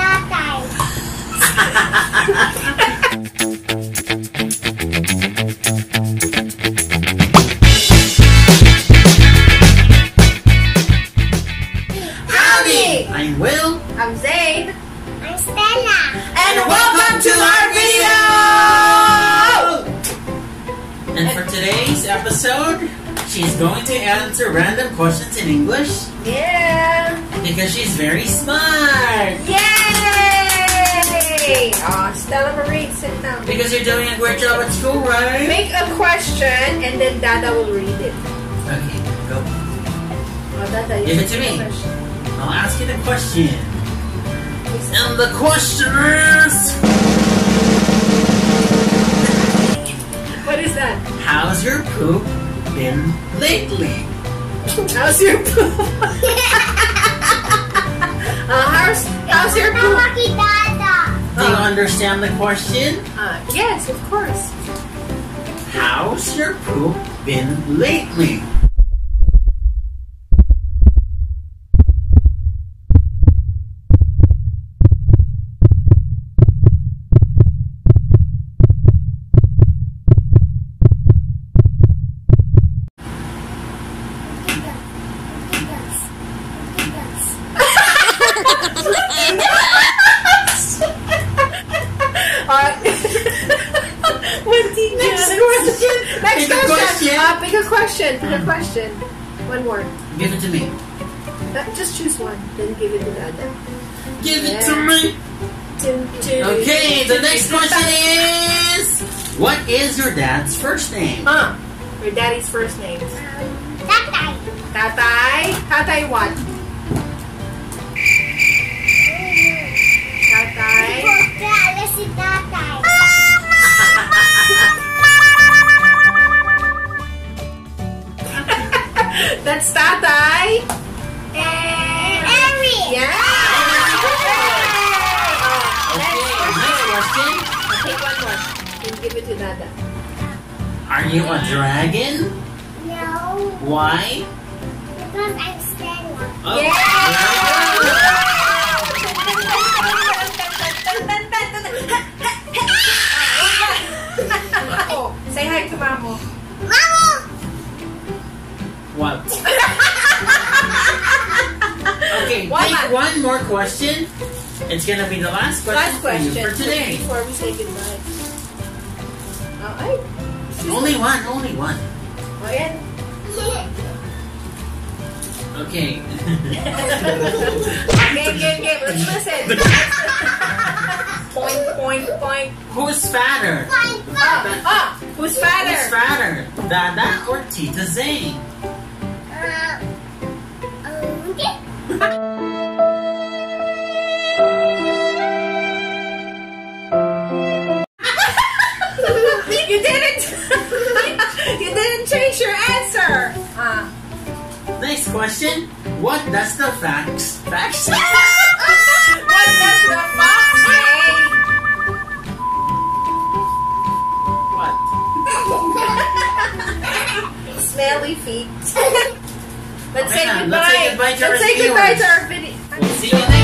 tatay. Howdy! I'm Will. I'm Zayn. I'm Stella. And welcome to our video! And for today's episode, she's going to answer random questions in English Yeah! because she's very smart. Yay! Aw, Stella Marie, sit down. Because you're doing a great job at school, right? Make a question and then Dada will read it. Okay, go. Oh, Dada, you Give it to me. question. I'll ask you the question. And the question is What is that? How's your poop been lately? How's your poop? uh, how's, how's your poop? Understand the question? Uh, yes, of course. How's your poop been lately? Uh, what did Next question. Next Pick a question. Uh, pick a question. Pick a question. One more. Give it to me. Uh, just choose one. Then give it to Dada. Give it to me. Two, two, Okay, the next question is What is your dad's first name? Uh, your daddy's first name. Tatay. Tatay. Tatay what? Next question. Take one more. Then give it to Dada. Are you a dragon? No, Why? because I'm Stella. Oh, oh, say hi to Mamo. Mamo! What? Okay, One take one more question. It's gonna be the last question, Last question for for today. before we say goodbye. Oh, ay. Only one, only one. Oh. Okay. Okay, okay, okay. Let's listen. point, point, point. Who's fatter? Ah, ah, who's Who's fatter? fatter? Dada or Tita Zane? You didn't. you didn't change your answer. Ah. Next question. What does the facts facts? what does the fox say? what? Smelly feet. Let's say goodbye. let's say goodbye to our Let's say goodbye to our video. We'll see you next